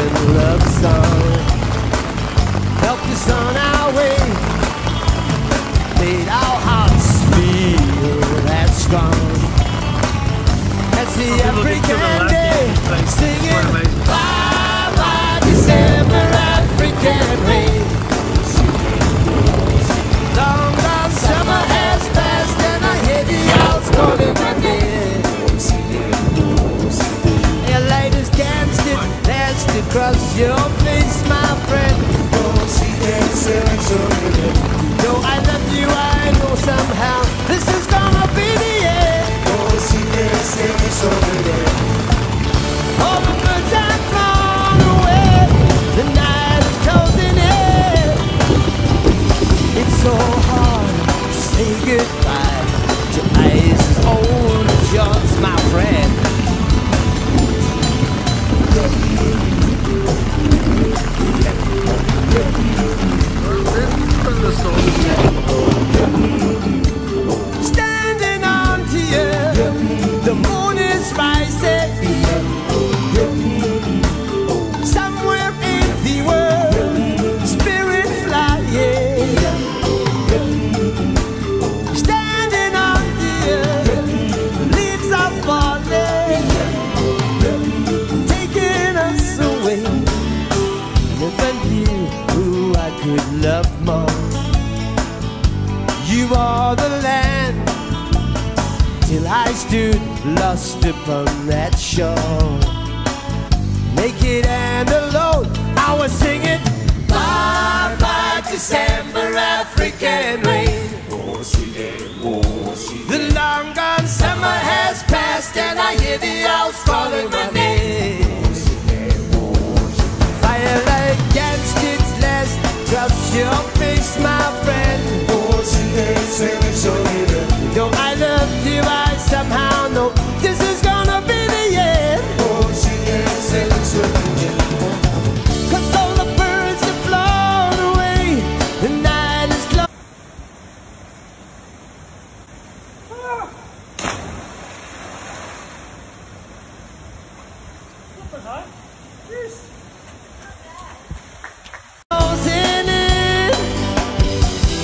good love song. Helped us on our way, made our hearts feel that strong. As the African day, singing. could love more. You are the land till I stood lost upon that shore. Naked and alone, I was singing bye bye December. Super hot.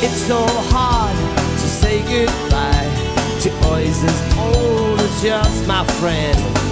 It's so hard to say goodbye to boys as old as just my friend.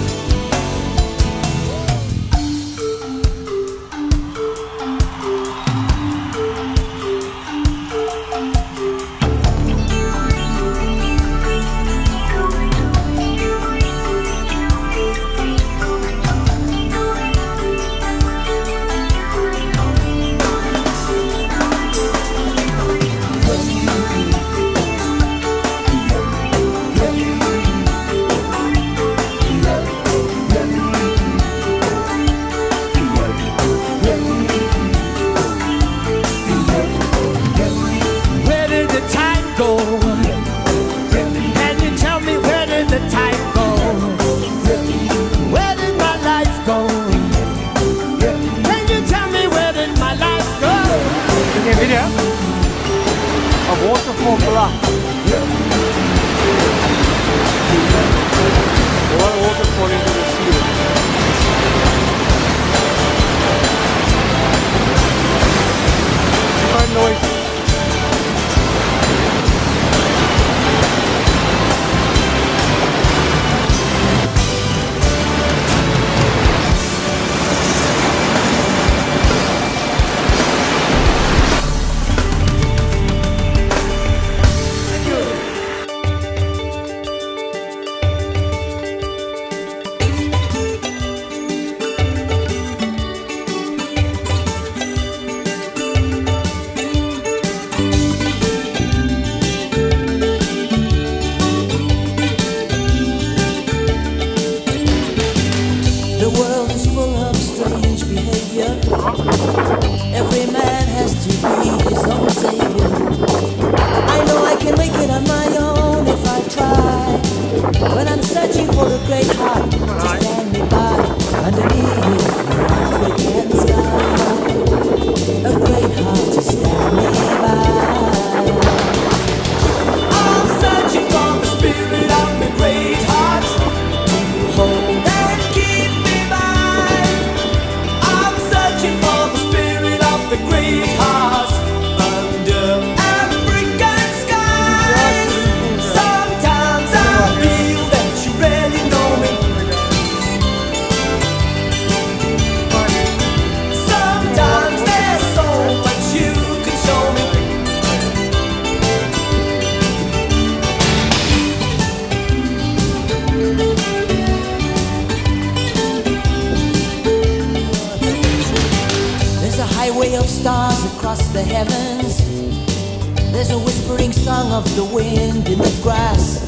There's a whispering song of the wind in the grass.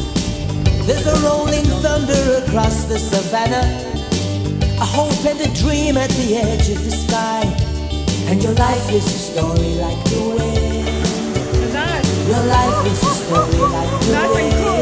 There's a rolling thunder across the savannah. A hope and a dream at the edge of the sky. And your life is a story like the wind. Your life is a story like the wind.